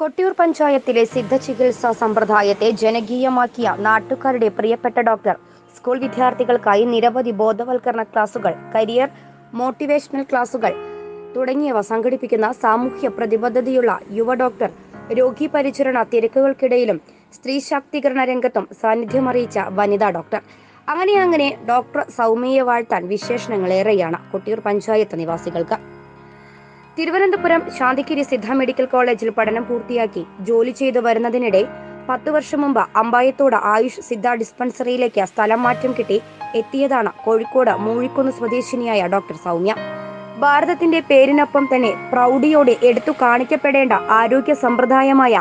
കൊട്ടിയൂർ പഞ്ചായത്തിലെ സിദ്ധ ചികിത്സാ സമ്പ്രദായത്തെ ജനകീയമാക്കിയ നാട്ടുകാരുടെ പ്രിയപ്പെട്ട ഡോക്ടർ. സ്കൂൾ വിദ്യാർത്ഥികൾക്കായി നിരവധി ബോധവൽക്കരണ ക്ലാസുകൾ കരിയർ മോട്ടിവേഷണൽ ക്ലാസുകൾ തുടങ്ങിയവ സംഘടിപ്പിക്കുന്ന സാമൂഹ്യ പ്രതിബദ്ധതയുള്ള യുവ ഡോക്ടർ. രോഗി പരിചരണ തിരക്കുകൾക്കിടയിലും സ്ത്രീ ശാക്തീകരണ രംഗത്തും സാന്നിധ്യമറിയിച്ച വനിതാ ഡോക്ടർ. അങ്ങനെ അങ്ങനെ ഡോക്ടർ സൗമ്യയെ വാഴ്ത്താൻ വിശേഷണങ്ങളേറെയാണ് കൊട്ടിയൂർ പഞ്ചായത്ത് നിവാസികൾക്ക്. തിരുവനന്തപുരം ശാന്തിഗിരി സിദ്ധ മെഡിക്കൽ കോളേജിൽ പഠനം പൂർത്തിയാക്കി ജോലി ചെയ്തു വരുന്നതിനിടെ പത്ത് വർഷം മുമ്പ് അമ്പായത്തോട് ആയുഷ് സിദ്ധ ഡിസ്പെൻസറിയിലേക്ക് സ്ഥലം മാറ്റം കിട്ടി എത്തിയതാണ് കോഴിക്കോട് മൂഴിക്കുന്ന് സ്വദേശിനിയായ ഡോക്ടർ സൗമ്യ. ഭാരതത്തിന്റെ പേരിനൊപ്പം തന്നെ പ്രൗഢിയോടെ എടുത്തു കാണിക്കപ്പെടേണ്ട ആരോഗ്യ സമ്പ്രദായമായ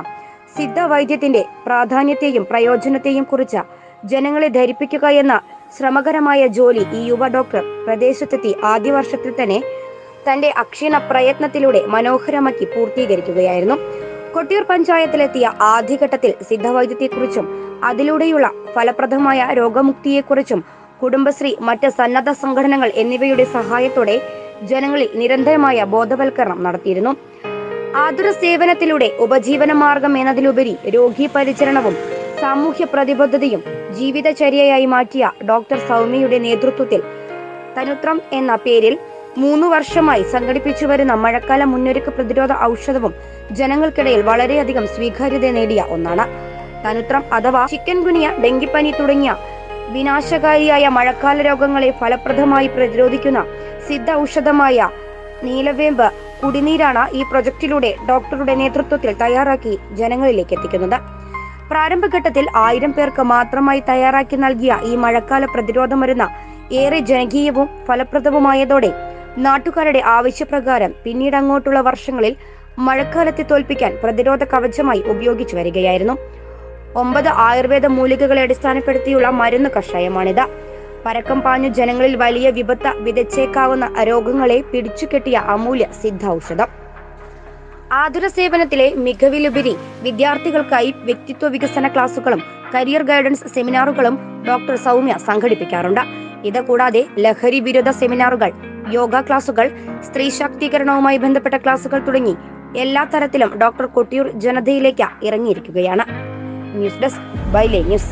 സിദ്ധ വൈദ്യത്തിന്റെ പ്രാധാന്യത്തെയും പ്രയോജനത്തെയും കുറിച്ച് ജനങ്ങളെ ധരിപ്പിക്കുക എന്ന ശ്രമകരമായ ജോലി ഈ യുവ ഡോക്ടർ പ്രദേശത്തെത്തി ആദ്യ വർഷത്തിൽ തന്നെ തന്റെ അക്ഷീണ പ്രയത്നത്തിലൂടെ മനോഹരമാക്കി പൂർത്തീകരിക്കുകയായിരുന്നു. കൊട്ടിയൂർ പഞ്ചായത്തിലെത്തിയ ആദ്യഘട്ടത്തിൽ സിദ്ധവൈദ്യത്തെക്കുറിച്ചും അതിലൂടെയുള്ള ഫലപ്രദമായ രോഗമുക്തിയെക്കുറിച്ചും കുടുംബശ്രീ മറ്റ് സന്നദ്ധ സംഘടനകൾ എന്നിവയുടെ സഹായത്തോടെ ജനങ്ങളിൽ നിരന്തരമായ ബോധവൽക്കരണം നടത്തിയിരുന്നു. ആതുര സേവനത്തിലൂടെ ഉപജീവന മാർഗം എന്നതിലുപരി രോഗി പരിചരണവും സാമൂഹ്യ പ്രതിബദ്ധതയും ജീവിതചര്യയായി മാറ്റിയ ഡോക്ടർ സൗമ്യയുടെ നേതൃത്വത്തിൽ തനുത്രം എന്ന പേരിൽ മൂന്ന് വർഷമായി സംഘടിപ്പിച്ചു വരുന്ന മഴക്കാല മുന്നൊരുക്ക പ്രതിരോധ ഔഷധവും ജനങ്ങൾക്കിടയിൽ വളരെയധികം സ്വീകാര്യത നേടിയ ഒന്നാണ്. തനുത്രം അഥവാ ചിക്കൻ ഗുനിയ ഡെങ്കിപ്പനി തുടങ്ങിയ വിനാശകാരിയായ മഴക്കാല രോഗങ്ങളെ ഫലപ്രദമായി പ്രതിരോധിക്കുന്ന സിദ്ധ ഔഷധമായ നീലവേമ്പ് കുടിനീരാണ് ഈ പ്രൊജക്ടിലൂടെ ഡോക്ടറുടെ നേതൃത്വത്തിൽ തയ്യാറാക്കി ജനങ്ങളിലേക്ക് എത്തിക്കുന്നത്. പ്രാരംഭഘട്ടത്തിൽ ആയിരം പേർക്ക് മാത്രമായി തയ്യാറാക്കി നൽകിയ ഈ മഴക്കാല പ്രതിരോധ മരുന്ന് ഏറെ ജനകീയവും ഫലപ്രദവുമായതോടെ നാട്ടുകാരുടെ ആവശ്യപ്രകാരം പിന്നീട് അങ്ങോട്ടുള്ള വർഷങ്ങളിൽ മഴക്കാലത്തെ തോൽപ്പിക്കാൻ പ്രതിരോധ കവചമായി ഉപയോഗിച്ചു വരികയായിരുന്നു. ഒമ്പത് ആയുർവേദ മൂലികകളെ അടിസ്ഥാനപ്പെടുത്തിയുള്ള മരുന്ന് കഷായമാണിത്. പരക്കം പാഞ്ഞു ജനങ്ങളിൽ വലിയ വിപത്ത വിതച്ചേക്കാവുന്ന രോഗങ്ങളെ പിടിച്ചുകെട്ടിയ അമൂല്യ സിദ്ധ ഔഷധം ആതുര സേവനത്തിലെ മികവിലുപരി വിദ്യാർത്ഥികൾക്കായി വ്യക്തിത്വ വികസന ക്ലാസുകളും കരിയർ ഗൈഡൻസ് സെമിനാറുകളും ഡോക്ടർ സൗമ്യ സംഘടിപ്പിക്കാറുണ്ട്. ഇതുകൂടാതെ ലഹരി വിരുദ്ധ സെമിനാറുകൾ യോഗ ക്ലാസുകൾ സ്ത്രീ ശാക്തീകരണവുമായി ബന്ധപ്പെട്ട ക്ലാസുകൾ തുടങ്ങി എല്ലാ തരത്തിലും ഡോക്ടർ കൊട്ടിയൂർ ജനതയിലേക്ക് ഇറങ്ങിയിരിക്കുകയാണ്. ന്യൂസ് ഡെസ്ക് ബൈലേ ന്യൂസ്.